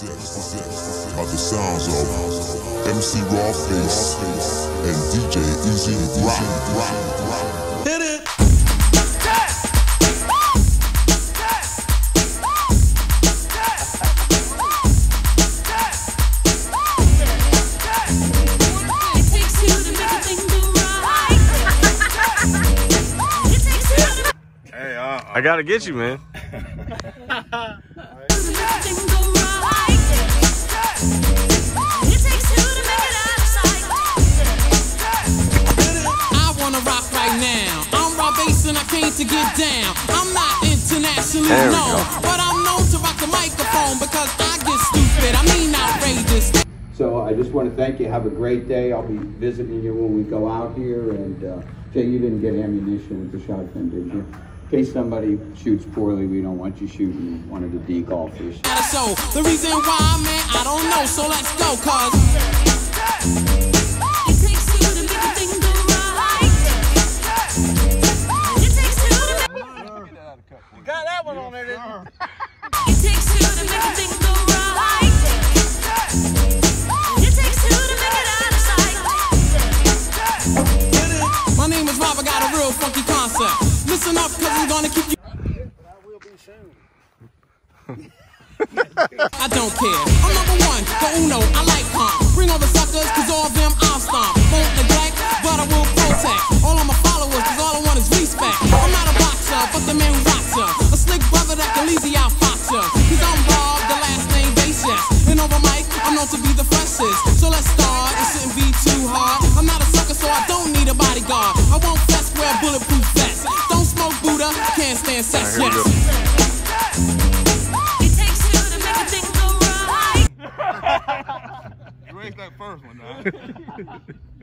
are the sounds of MC Rawface and DJ E-Z Rock. Hit it. It I gotta get you, man. make a thing go right. It takes two to make it out of sight. I wanna rock right now. I'm Rob Base and I came to get down. I'm not internationally There we known, go. but I'm known to rock the microphone because I get stupid. I mean outrageous. So I just want to thank you. Have a great day. I'll be visiting you when we go out here. And uh, Jay, you didn't get ammunition with the shotgun, did you? In case somebody shoots poorly, we don't want you shooting one of the D golfers. At a show. The reason why, man, I don't know. So let's go, cause It takes two to make a thing go right. It takes two to make got that one on there. It takes two to make a thing go right. It takes two to make it out of sight. my name is Rob. I got a real funky concept. Up, cause I'm gonna keep you. I don't care. I'm number one, the uno, I like calm. Bring all the suckers, cause all of them I'll stomp. Buddha, can't stand sex, All right, here we yes. It takes two to make a thing go right. You raised that first one, now.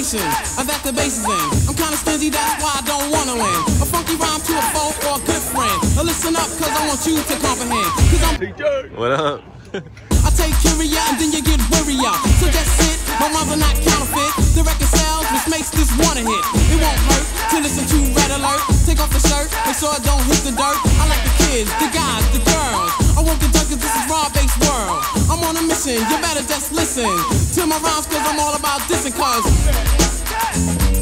The situation of that the base is in. I'm kinda stingy, that's why I don't wanna win. A funky rhyme to a foe or a good friend. Now listen up, cause I want you to comprehend. Cause I'm What up? I take curia and then you get worrier. So just sit, my rhymes are not counterfeit. The record sells, which makes this one a hit. It won't hurt to listen to Red Alert. Take off the shirt, make sure it don't hit the dirt. I like the kids, the guys, the girls. I won't get done mission. You better just listen to my rhymes, cause I'm all about dissing, cause.